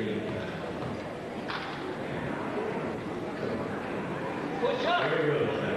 Thirteen. There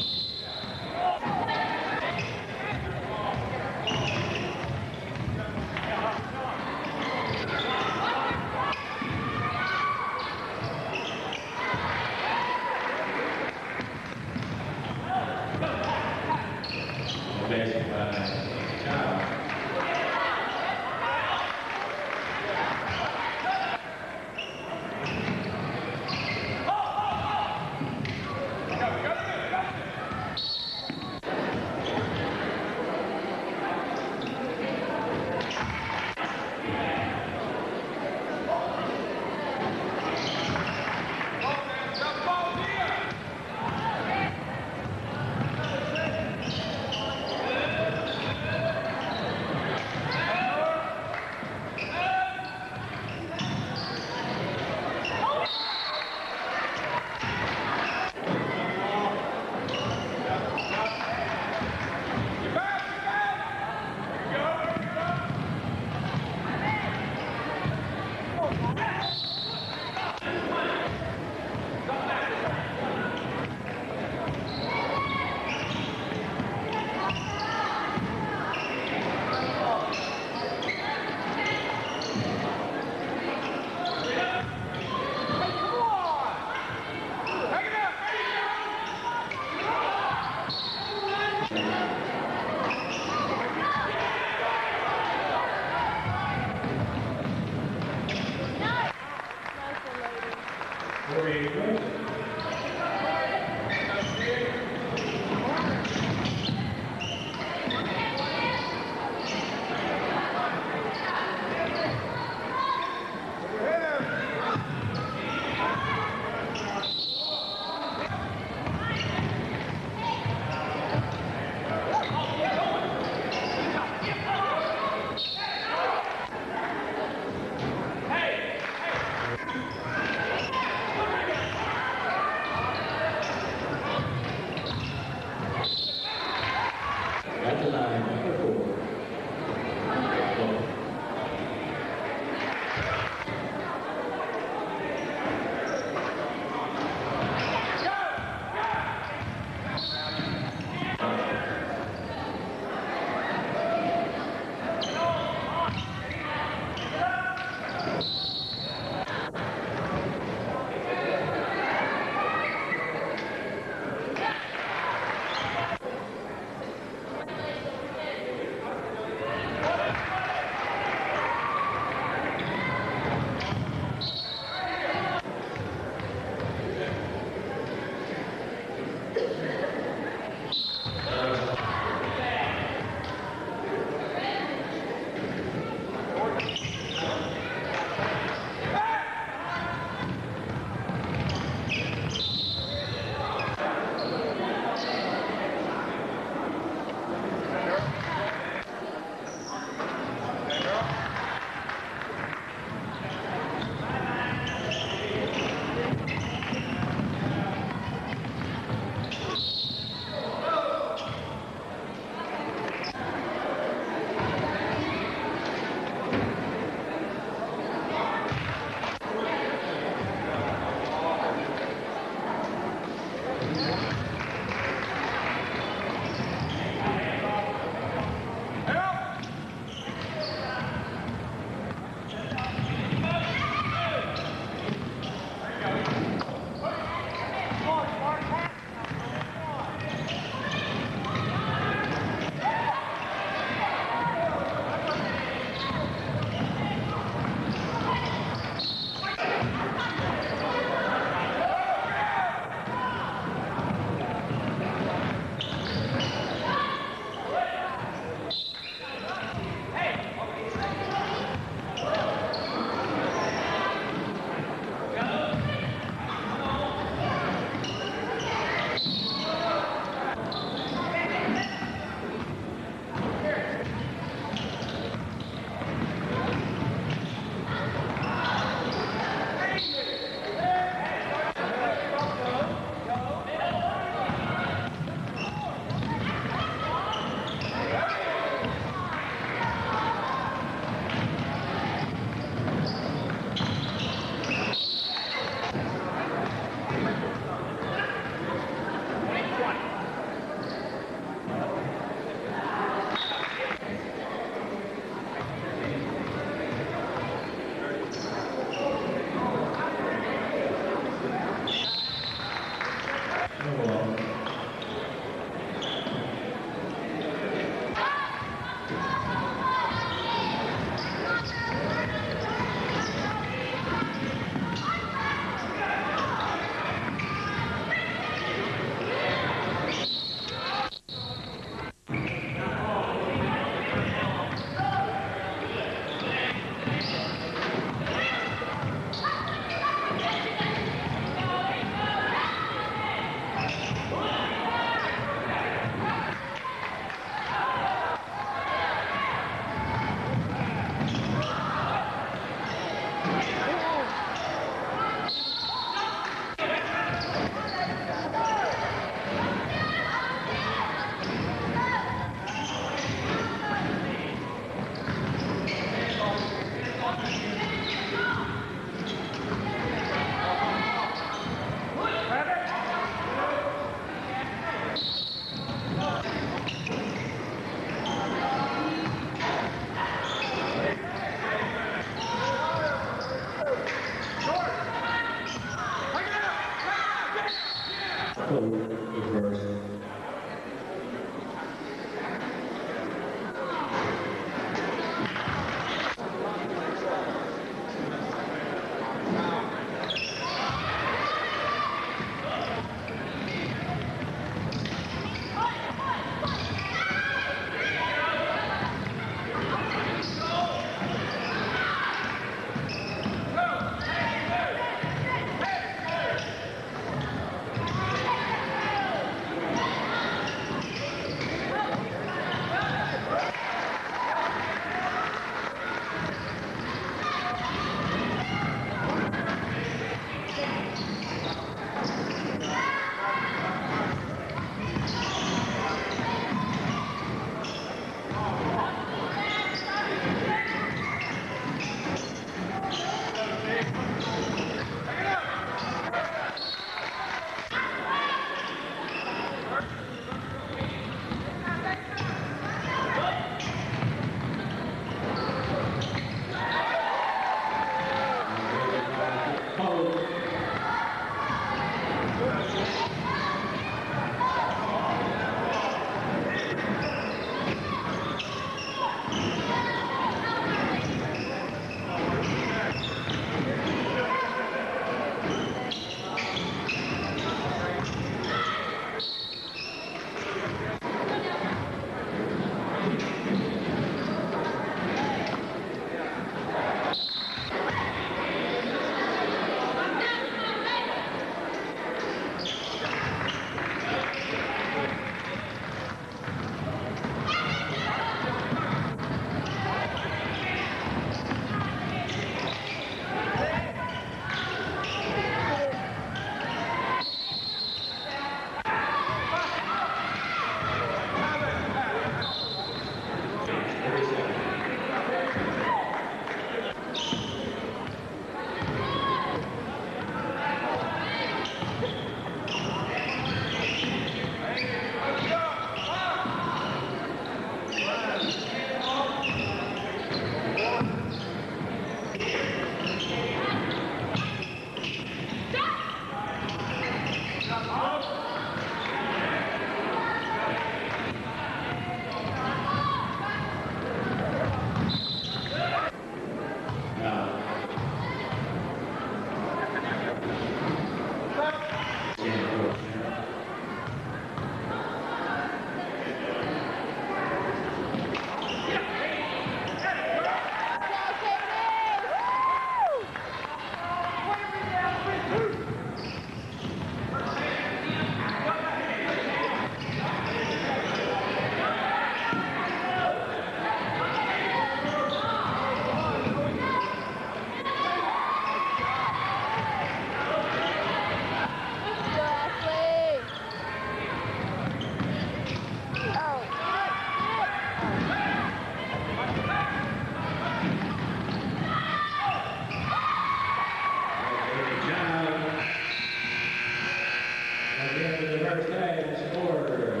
At the first half, score,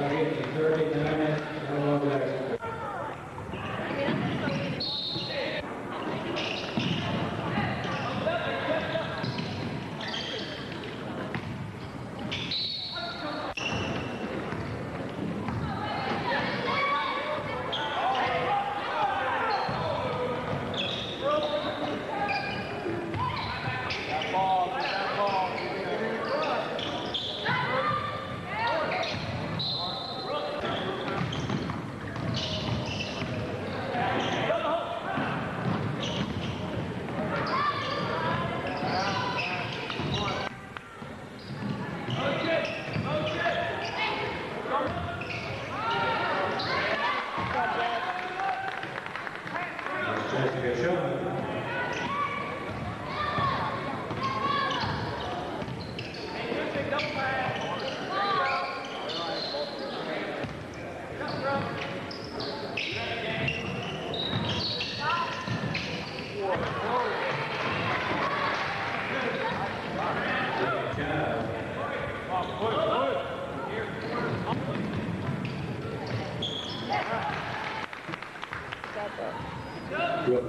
Nuggets thirty-nine, Illinois Good.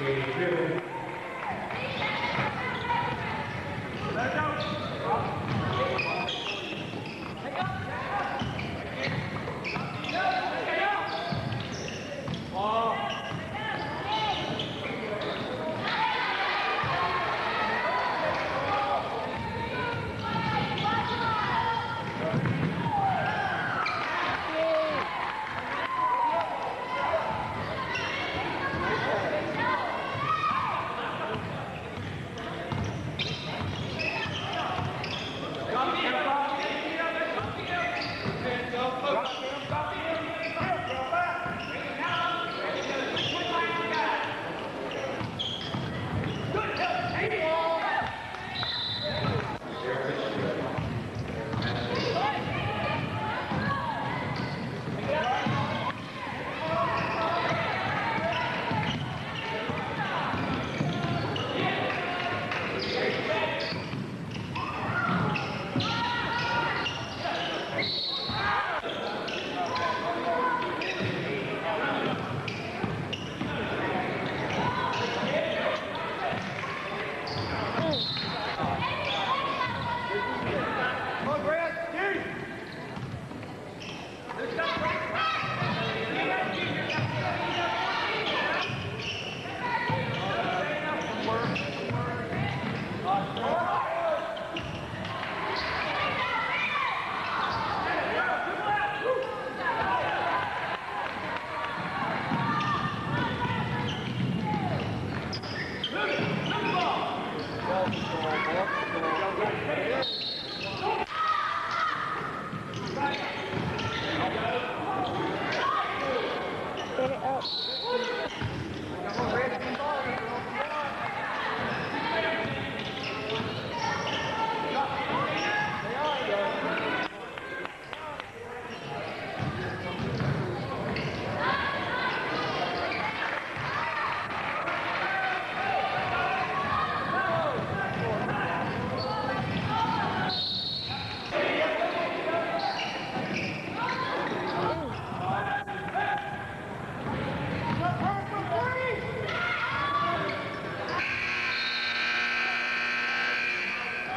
Amen.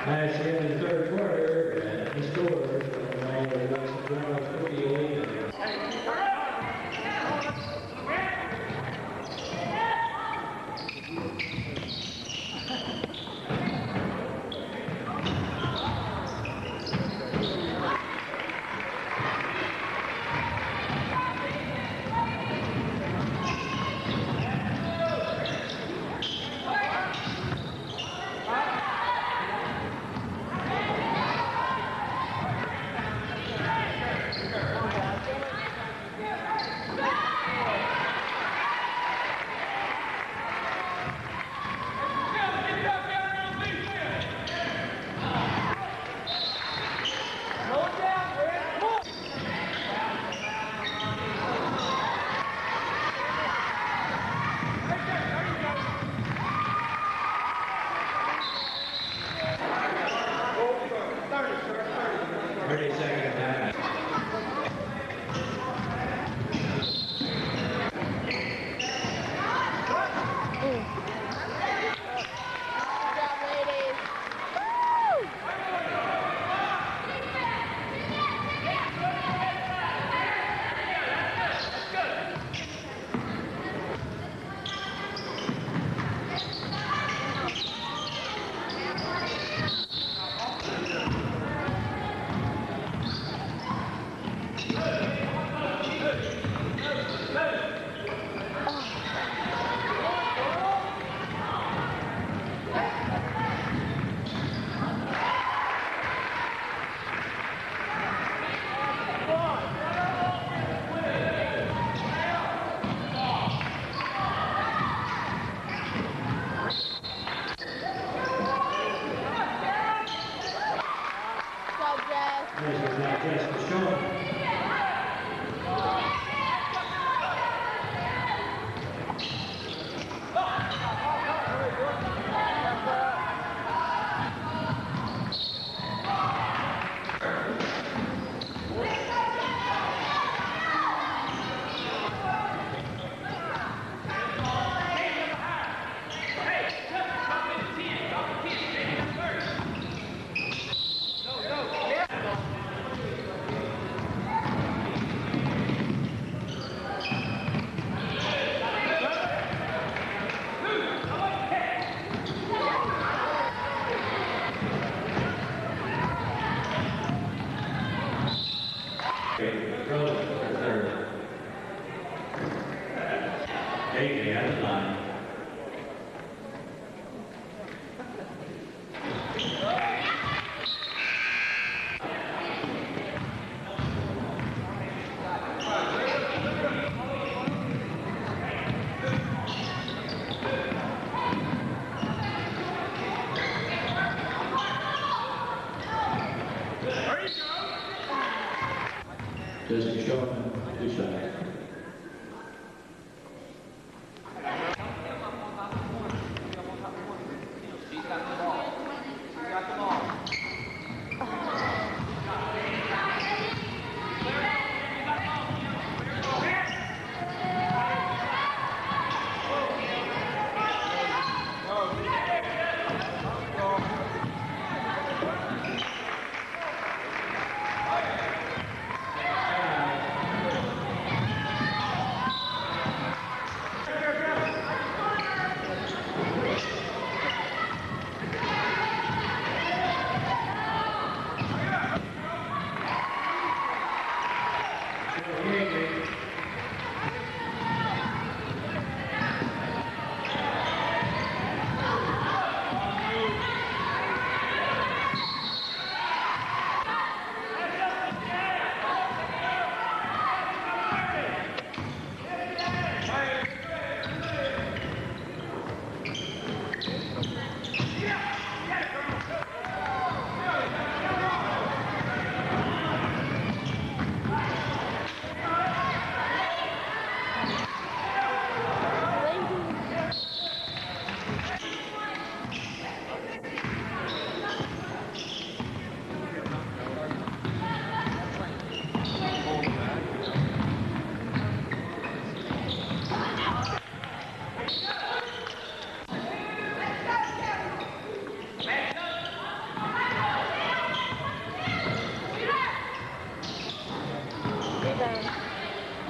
Thank you.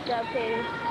Job, Katie.